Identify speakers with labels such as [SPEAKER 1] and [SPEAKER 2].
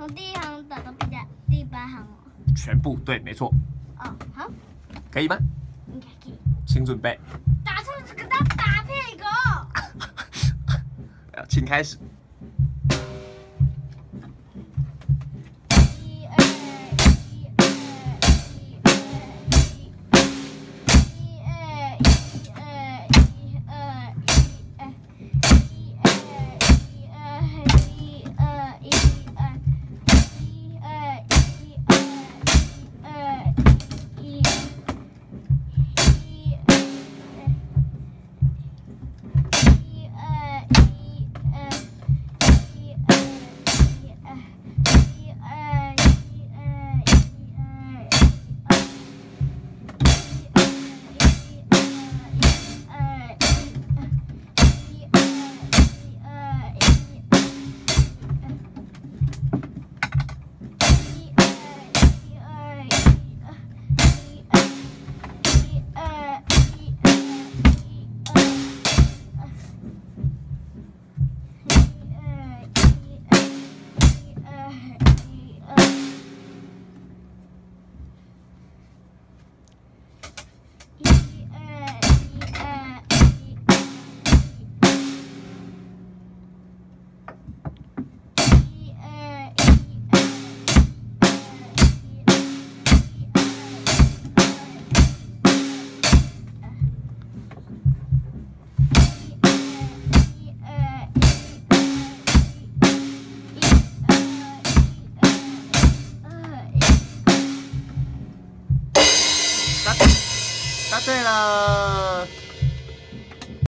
[SPEAKER 1] 从第一行打到第八第八行哦。
[SPEAKER 2] 全部对，没错，
[SPEAKER 1] 哦，好，
[SPEAKER 2] 可以吗？
[SPEAKER 1] 应该可以。
[SPEAKER 2] 请准备，
[SPEAKER 1] 打出这个他打屁股。
[SPEAKER 2] 呃请开始。对了。